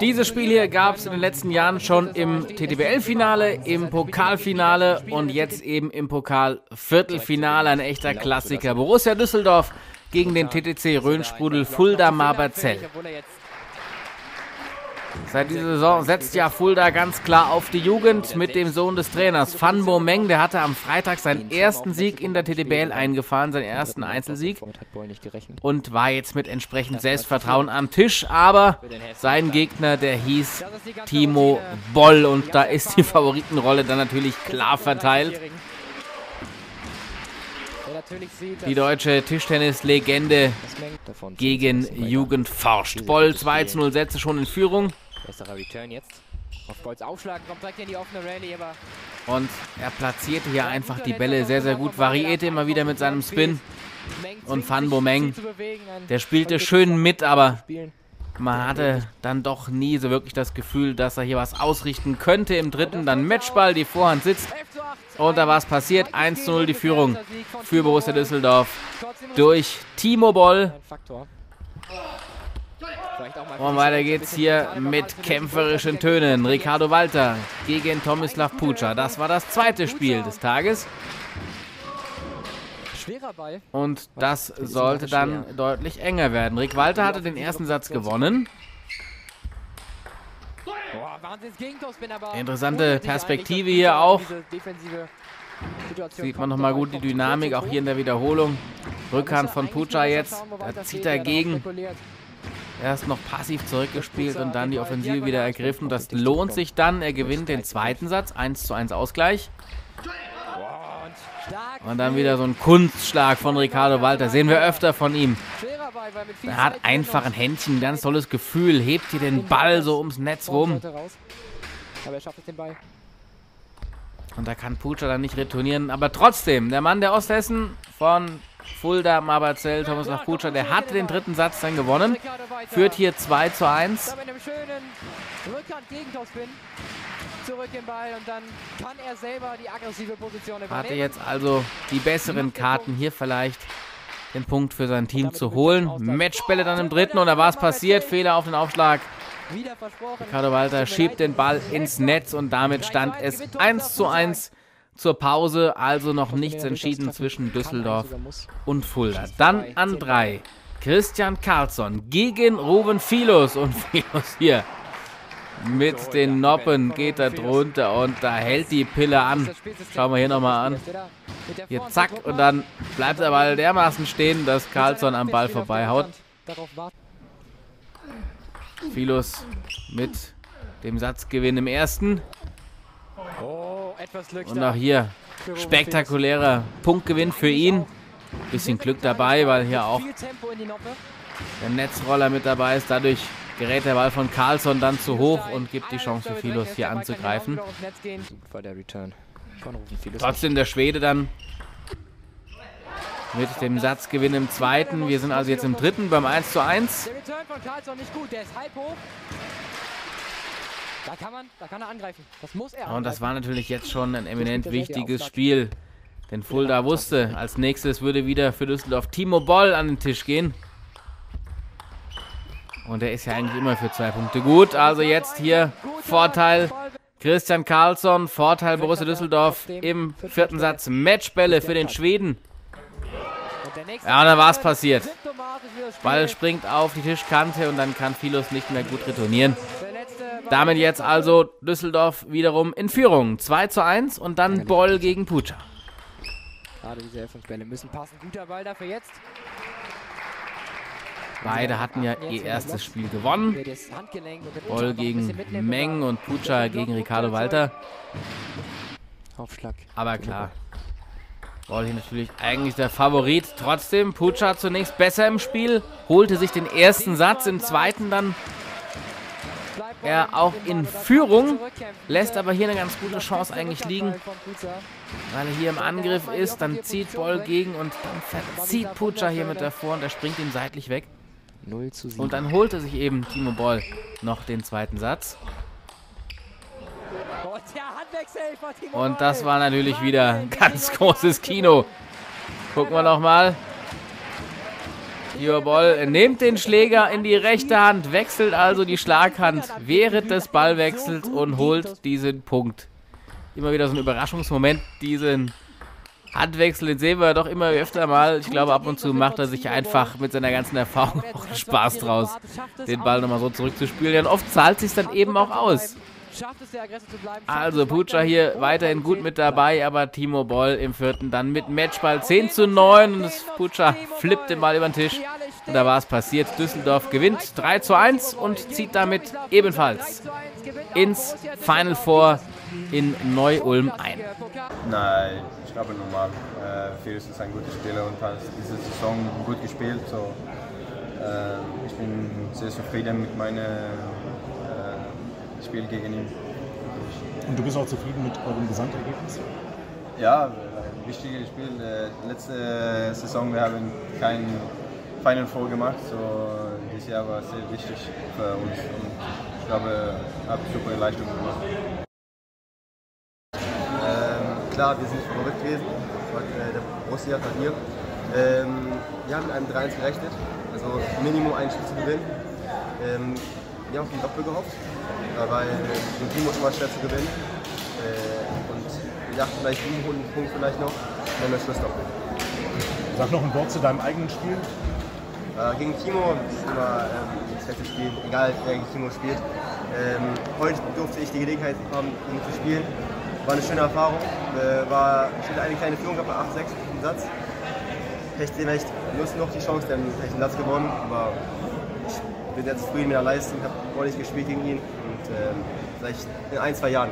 Dieses Spiel hier gab es in den letzten Jahren schon im TTBL-Finale, im Pokalfinale und jetzt eben im Pokal-Viertelfinale. Ein echter Klassiker. Borussia Düsseldorf gegen den TTC Rhönsprudel Fulda Marberzell. Seit dieser Saison setzt ja Fulda ganz klar auf die Jugend mit dem Sohn des Trainers, Fan Bomeng. Der hatte am Freitag seinen ersten Sieg in der TTBL eingefahren, seinen ersten Einzelsieg. Und war jetzt mit entsprechend Selbstvertrauen am Tisch. Aber sein Gegner, der hieß Timo Boll. Und da ist die Favoritenrolle dann natürlich klar verteilt. Die deutsche Tischtennis-Legende gegen Jugend forscht. Boll 2 zu 0 Sätze schon in Führung. Besserer Return jetzt. Auf Bolls Aufschlag kommt direkt in die offene Rallye, aber... Und er platzierte hier einfach die Bälle sehr, sehr gut. Variierte immer wieder mit seinem Spin. Und Fan Bomeng, der spielte schön mit, aber man hatte dann doch nie so wirklich das Gefühl, dass er hier was ausrichten könnte. Im dritten dann Matchball, die Vorhand sitzt. Und da war es passiert. 1-0 die Führung für Borussia Düsseldorf durch Timo Boll. Und weiter geht's hier mit kämpferischen Tönen. Ricardo Walter gegen Tomislav Pucha. Das war das zweite Spiel des Tages. Und das sollte dann deutlich enger werden. Rick Walter hatte den ersten Satz gewonnen. Interessante Perspektive hier auch. Sieht man nochmal gut die Dynamik, auch hier in der Wiederholung. Rückhand von Pucha jetzt. Da zieht er gegen. Erst noch passiv zurückgespielt und dann die Offensive wieder ergriffen. Das lohnt sich dann. Er gewinnt den zweiten Satz. 1 zu 1 Ausgleich. Und dann wieder so ein Kunstschlag von Ricardo Walter. Sehen wir öfter von ihm. Er hat einfach ein Händchen, ein ganz tolles Gefühl. Hebt hier den Ball so ums Netz rum. Und da kann Pucha dann nicht retournieren. Aber trotzdem, der Mann der Osthessen von Fulda, Maberzell, Thomas Pucha, der hat den dritten Satz dann gewonnen. Führt hier 2 zu 1. Zurück im Ball und dann kann er selber die aggressive Position übernehmen. Hatte jetzt also die besseren Karten hier vielleicht den Punkt für sein Team zu holen. Matchbälle dann im dritten und da war es passiert. Fehler auf den Aufschlag. Ricardo Walter schiebt den Ball ins Netz und damit stand es 1 zu 1 zur Pause, also noch nichts entschieden zwischen Düsseldorf und Fulda. Dann an drei. Christian Karlsson gegen Ruben Philos und Philos hier mit den Noppen geht er drunter und da hält die Pille an. Schauen wir hier nochmal an. Hier zack und dann bleibt der Ball dermaßen stehen, dass Carlsson am Ball vorbeihaut. Philos mit dem Satzgewinn im ersten. Und auch hier spektakulärer Punktgewinn für ihn. Bisschen Glück dabei, weil hier auch der Netzroller mit dabei ist. Dadurch gerät der Ball von Carlsson dann zu hoch und gibt die Chance für Philos hier anzugreifen. Trotzdem der Schwede dann mit dem Satzgewinn im zweiten. Wir sind also jetzt im dritten beim 1 zu 1. Da kann, man, da kann er angreifen. Das muss er Und das war natürlich jetzt schon ein eminent wichtiges Spiel. Denn Fulda wusste, als nächstes würde wieder für Düsseldorf Timo Boll an den Tisch gehen. Und er ist ja eigentlich immer für zwei Punkte gut. Also jetzt hier Vorteil Christian Karlsson, Vorteil Borussia Düsseldorf im vierten Satz. Matchbälle für den Schweden. Ja, und dann war es passiert. Ball springt auf die Tischkante und dann kann Philos nicht mehr gut retournieren. Damit jetzt also Düsseldorf wiederum in Führung. 2 zu 1 und dann Boll gegen Pucha. Gerade diese Öffnungsbälle müssen passen. Guter Ball dafür jetzt. Beide hatten ja ihr erstes Spiel gewonnen. Boll gegen Meng und Pucha gegen Ricardo Walter. Aber klar, Boll hier natürlich eigentlich der Favorit. Trotzdem, Pucha zunächst besser im Spiel, holte sich den ersten Satz, im zweiten dann er auch in Führung, lässt aber hier eine ganz gute Chance eigentlich liegen, weil er hier im Angriff ist, dann zieht Boll gegen und dann verzieht Pucha hier mit der Vor und er springt ihm seitlich weg. 0 zu 7. Und dann holte sich eben Timo Boll noch den zweiten Satz. Und das war natürlich wieder ein ganz großes Kino. Gucken wir noch mal. Boll nimmt den Schläger in die rechte Hand, wechselt also die Schlaghand während des Ballwechsels und holt diesen Punkt. Immer wieder so ein Überraschungsmoment, diesen Handwechsel, den sehen wir doch immer öfter mal. Ich glaube, ab und zu macht er sich einfach mit seiner ganzen Erfahrung auch Spaß draus, den Ball nochmal so zurückzuspielen. Denn oft zahlt sich dann eben auch aus. Also Pucha hier weiterhin gut mit dabei, aber Timo Boll im vierten dann mit Matchball 10 zu 9 und Pucha flippt den Ball über den Tisch. Und da war es passiert. Düsseldorf gewinnt 3 zu 1 und zieht damit ebenfalls ins Final Four in Neu-Ulm ein. Nein, ich glaube normal. Äh, Felix ist ein guter Spieler und hat diese Saison gut gespielt. So, äh, ich bin sehr zufrieden mit meinem äh, Spiel gegen ihn. Und du bist auch zufrieden mit eurem Gesamtergebnis? Ja, ein wichtiges Spiel. Äh, letzte Saison wir haben kein Final Four gemacht, so dieses Jahr war es sehr wichtig für uns und ich glaube, ich habe super Leistung gemacht klar, wir sind verrückt gewesen. Äh, der Borussia hier. Ähm, wir haben mit einem 3-1 gerechnet, also Minimum ein Spiel zu gewinnen. Ähm, wir haben auf den Doppel gehofft, weil den Team muss immer schwer zu gewinnen. Äh, und wir dachten, vielleicht einen holen Punkt vielleicht noch, wenn wir Schluss doppeln. Sag noch ein Wort zu deinem eigenen Spiel. Äh, gegen Timo ist immer ähm, das letzte Spiel, egal wer gegen Timo spielt. Ähm, heute durfte ich die Gelegenheit haben, ihn zu spielen. War eine schöne Erfahrung. Äh, war, ich hatte eine kleine Führung gehabt bei 8-6 im Satz. Hätte ich nur noch die Chance, dann hätte ich den Satz gewonnen. Aber ich bin sehr zufrieden mit der Leistung. Habe ordentlich gespielt gegen ihn. Und äh, vielleicht in ein, zwei Jahren